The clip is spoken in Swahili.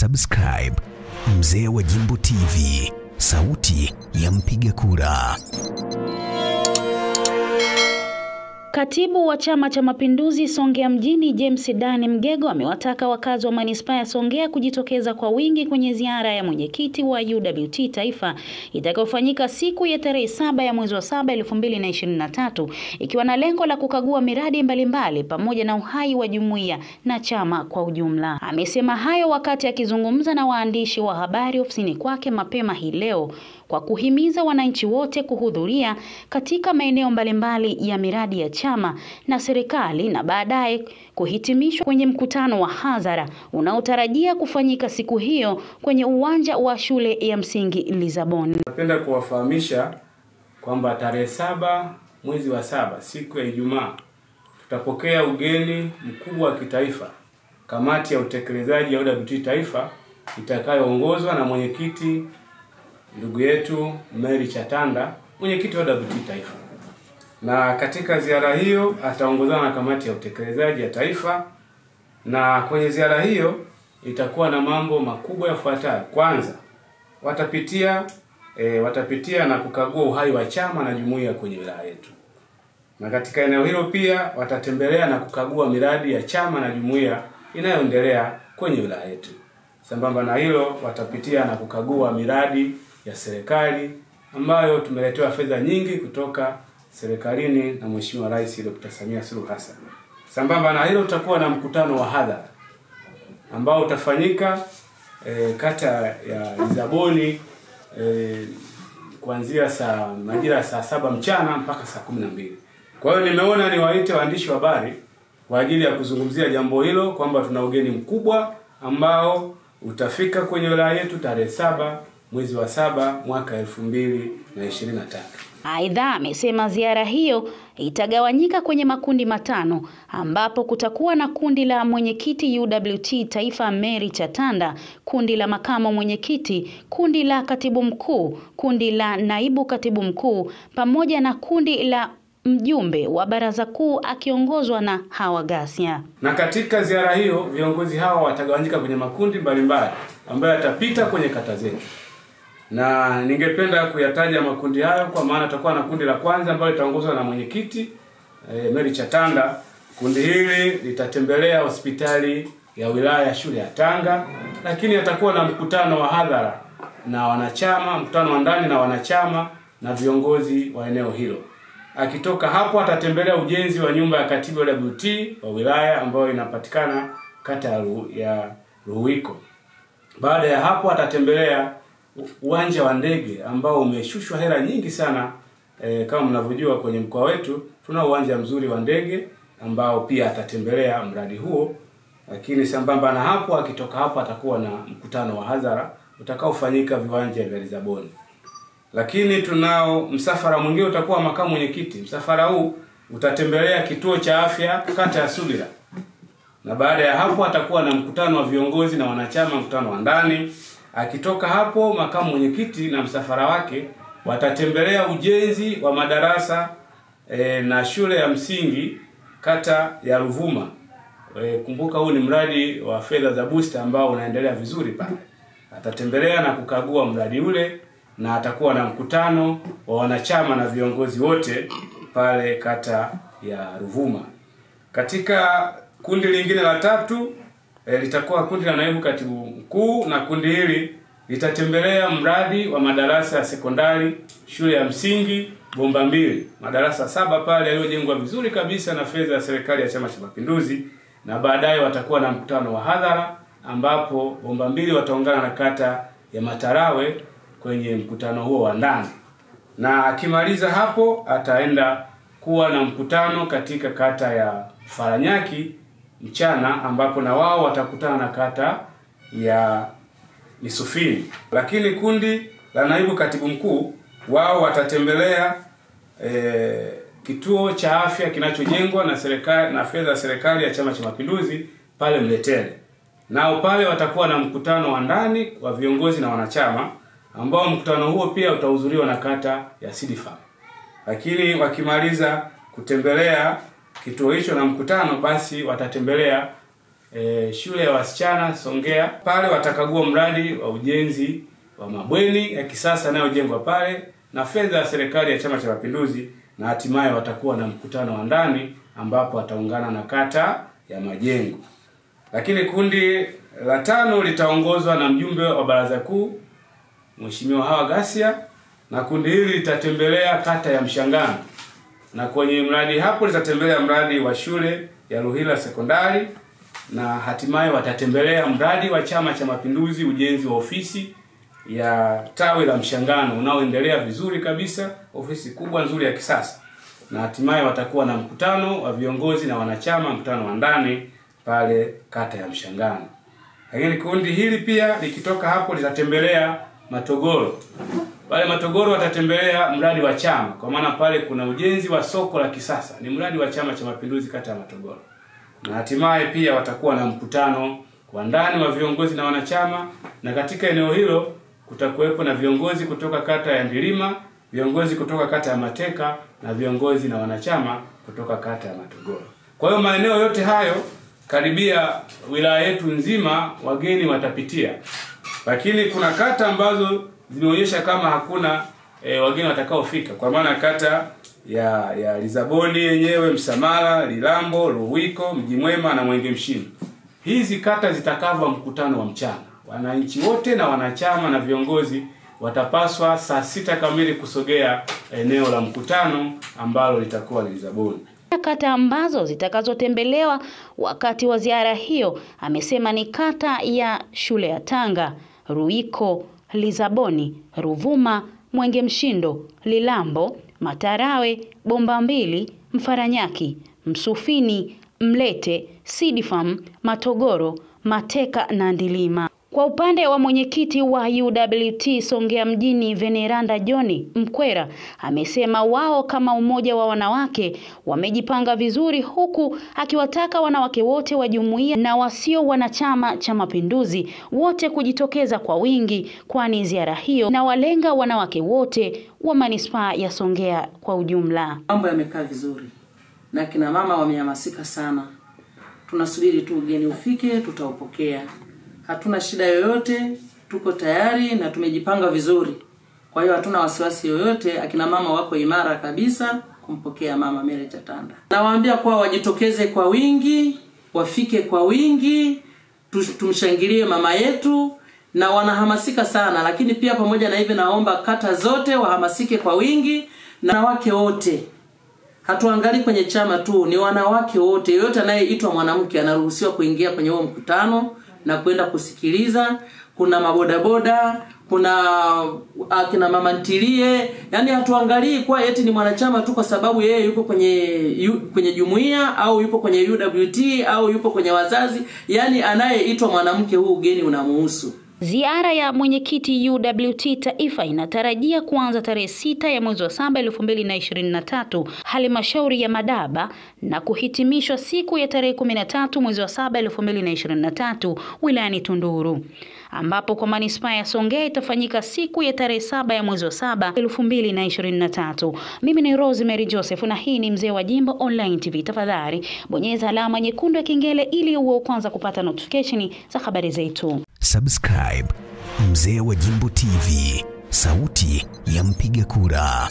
Subscribe Mzee wa Jimbo TV, sauti ya mpiga kura. Katibu wa Chama cha Mapinduzi Songea mjini James Dani Mgego amewataka wakazi wa manispaa ya Songea kujitokeza kwa wingi kwenye ziara ya mwenyekiti wa UWT Taifa itakayofanyika siku ya tarehe saba ya mwezi wa saba elfu mbili na ishirini na tatu ikiwa na lengo la kukagua miradi mbalimbali pamoja na uhai wa jumuiya na chama kwa ujumla. Amesema hayo wakati akizungumza na waandishi wa habari ofisini kwake mapema hii leo kwa kuhimiza wananchi wote kuhudhuria katika maeneo mbalimbali ya miradi ya chama na serikali na baadaye kuhitimishwa kwenye mkutano wa hadhara unaotarajia kufanyika siku hiyo kwenye uwanja wa shule ya msingi Lisabon. Napenda kuwafahamisha kwamba tarehe saba mwezi wa saba siku ya Ijumaa tutapokea ugeni mkubwa wa kitaifa, kamati ya utekelezaji ya UWT Taifa itakayoongozwa na mwenyekiti ndugu yetu Mary Chatanda, mwenyekiti wa UWT Taifa, na katika ziara hiyo ataongozana na kamati ya utekelezaji ya taifa, na kwenye ziara hiyo itakuwa na mambo makubwa yafuatayo. Kwanza watapitia e, watapitia na kukagua uhai wa chama na jumuiya kwenye wilaya yetu, na katika eneo hilo pia watatembelea na kukagua miradi ya chama na jumuiya inayoendelea kwenye wilaya yetu. Sambamba na hilo, watapitia na kukagua miradi ya serikali ambayo tumeletewa fedha nyingi kutoka serikalini na Mheshimiwa Rais Dr. Samia Suluhu Hassan. Sambamba na hilo, tutakuwa na mkutano wa hadhara ambao utafanyika e, kata ya Lisaboni e, kuanzia saa majira saa saba mchana mpaka saa kumi na mbili. Kwa hiyo nimeona niwaite waandishi wa habari kwa ajili ya kuzungumzia jambo hilo kwamba tuna ugeni mkubwa ambao utafika kwenye wilaya yetu tarehe saba mwezi wa saba mwaka elfu mbili na ishirini na tatu. Aidha, amesema ziara hiyo itagawanyika kwenye makundi matano ambapo kutakuwa na kundi la mwenyekiti UWT Taifa Mary Chatanda, kundi la makamo mwenyekiti, kundi la katibu mkuu, kundi la naibu katibu mkuu pamoja na kundi la mjumbe wa baraza kuu akiongozwa na Hawa Ghasia. Na katika ziara hiyo viongozi hawa watagawanyika kwenye makundi mbalimbali ambayo yatapita kwenye kata zetu na ningependa kuyataja makundi hayo kwa maana tutakuwa na kundi la kwanza ambalo litaongozwa na mwenyekiti e, Mary Chatanda. Kundi hili litatembelea hospitali ya wilaya ya shule ya Tanga, lakini atakuwa na mkutano wa hadhara na wanachama, mkutano wa ndani na wanachama na viongozi wa eneo hilo. Akitoka hapo atatembelea ujenzi wa nyumba ya katibu WT wa wilaya ambayo inapatikana kata ya, Ru. Baada ya hapo atatembelea uwanja wa ndege ambao umeshushwa hela nyingi sana e, kama mnavyojua kwenye mkoa wetu tuna uwanja mzuri wa ndege ambao pia atatembelea mradi huo. Lakini sambamba na hapo, akitoka hapo atakuwa na mkutano wa hadhara utakaofanyika viwanja vya Lisaboni. Lakini tunao msafara mwingine utakuwa makamu mwenyekiti. Msafara huu utatembelea kituo cha afya kata ya sulira na baada ya hapo atakuwa na mkutano wa viongozi na wanachama, mkutano wa ndani Akitoka hapo makamu mwenyekiti na msafara wake watatembelea ujenzi wa madarasa e, na shule ya msingi kata ya Ruvuma. E, kumbuka huu ni mradi wa fedha za booster ambao unaendelea vizuri pale. Atatembelea na kukagua mradi ule na atakuwa na mkutano wa wanachama na viongozi wote pale kata ya Ruvuma. Katika kundi lingine la tatu E, litakuwa kundi la naibu katibu mkuu na kundi hili litatembelea mradi wa madarasa ya sekondari shule ya msingi Bomba Mbili, madarasa saba pale yaliyojengwa vizuri kabisa na fedha ya serikali ya Chama cha Mapinduzi, na baadaye watakuwa na mkutano wa hadhara ambapo Bomba Mbili wataungana na kata ya Matarawe kwenye mkutano huo wa ndani, na akimaliza hapo ataenda kuwa na mkutano katika kata ya Faranyaki mchana ambapo na wao watakutana na kata ya misufiri Lakini kundi la naibu katibu mkuu wao watatembelea e, kituo cha afya kinachojengwa na serikali na fedha ya serikali ya Chama cha Mapinduzi pale Mletele. Nao pale watakuwa na mkutano wa ndani wa viongozi na wanachama ambao mkutano huo pia utahudhuriwa na kata ya Sidifa. Lakini wakimaliza kutembelea kituo hicho na mkutano, basi watatembelea e, shule ya wasichana Songea. Pale watakagua mradi wa ujenzi wa mabweni ya kisasa yanayojengwa pale na fedha ya serikali ya Chama cha Mapinduzi, na hatimaye watakuwa na mkutano wa ndani ambapo wataungana na kata ya Majengo. Lakini kundi la tano litaongozwa na mjumbe wa baraza kuu Mheshimiwa Hawa Gasia, na kundi hili litatembelea kata ya Mshangano, na kwenye mradi hapo litatembelea mradi wa shule ya Ruhila Sekondari, na hatimaye watatembelea mradi wa Chama cha Mapinduzi, ujenzi wa ofisi ya tawi la Mshangano unaoendelea vizuri kabisa, ofisi kubwa nzuri ya kisasa, na hatimaye watakuwa na mkutano wa viongozi na wanachama, mkutano wa ndani pale kata ya Mshangano. Lakini kundi hili pia likitoka hapo litatembelea Matogoro. Pale Matogoro watatembelea mradi wa chama, kwa maana pale kuna ujenzi wa soko la kisasa, ni mradi wa Chama cha Mapinduzi kata ya Matogoro. Na hatimaye pia watakuwa na mkutano wa ndani wa viongozi na wanachama, na katika eneo hilo kutakuwepo na viongozi kutoka kata ya Ndilima, viongozi kutoka kata ya Mateka na viongozi na wanachama kutoka kata ya Matogoro. Kwa hiyo maeneo yote hayo karibia wilaya yetu nzima wageni watapitia, lakini kuna kata ambazo zimeonyesha kama hakuna e, wageni watakaofika, kwa maana kata ya ya Lisaboni yenyewe, Msamala, Lilambo, Ruwiko, Mji Mwema na Mwenge Mshini. Hizi kata zitakava mkutano wa mchana, wananchi wote na wanachama na viongozi watapaswa saa sita kamili kusogea eneo la mkutano ambalo litakuwa Lisaboni. Kata ambazo zitakazotembelewa wakati wa ziara hiyo amesema ni kata ya shule ya Tanga, Ruiko, Lisaboni, Ruvuma, Mwenge Mshindo, Lilambo, Matarawe, Bomba Mbili, Mfaranyaki, Msufini, Mlete, Sidifam, Matogoro, Mateka na Ndilima. Kwa upande wa mwenyekiti wa UWT Songea mjini Veneranda John Mkwera amesema wao kama umoja wa wanawake wamejipanga vizuri, huku akiwataka wanawake wote wa jumuiya na wasio wanachama cha Mapinduzi wote kujitokeza kwa wingi, kwani ziara hiyo na walenga wanawake wote wa manispaa ya Songea kwa ujumla. Mambo yamekaa vizuri na kina mama wamehamasika sana. Tunasubiri tu ugeni ufike, tutaupokea. Hatuna shida yoyote, tuko tayari na tumejipanga vizuri. Kwa hiyo hatuna wasiwasi yoyote, akina mama wako imara kabisa kumpokea mama Mary Chatanda. Nawaambia kuwa wajitokeze kwa wingi, wafike kwa wingi, tumshangilie mama yetu na wanahamasika sana, lakini pia pamoja na hivyo, naomba kata zote wahamasike kwa wingi na wanawake wote hatuangalii kwenye chama tu, ni wanawake wote. Yoyote anayeitwa mwanamke anaruhusiwa kuingia kwenye huo mkutano na kwenda kusikiliza. Kuna mabodaboda, kuna akina mama ntilie, yani hatuangalii kuwa eti ni mwanachama tu kwa sababu yeye yupo kwenye yu, kwenye jumuiya au yupo kwenye UWT au yupo kwenye wazazi, yani anayeitwa mwanamke, huu ugeni unamuhusu. Ziara ya mwenyekiti UWT taifa inatarajia kuanza tarehe sita ya mwezi wa saba elfu mbili na ishirini na tatu. Halmashauri ya Madaba na kuhitimishwa siku ya tarehe kumi na tatu mwezi wa saba elfu mbili na ishirini na tatu wilayani Tunduru ambapo kwa manispaa ya Songea itafanyika siku ya tarehe saba ya mwezi wa saba elfu mbili na ishirini na tatu. Mimi ni Rosemary Joseph na hii ni Mzee wa Jimbo Online TV. Tafadhali bonyeza alama nyekundu ya kengele ili uwe kwanza kupata notification za habari zetu. Subscribe Mzee wa Jimbo TV, sauti ya mpiga kura.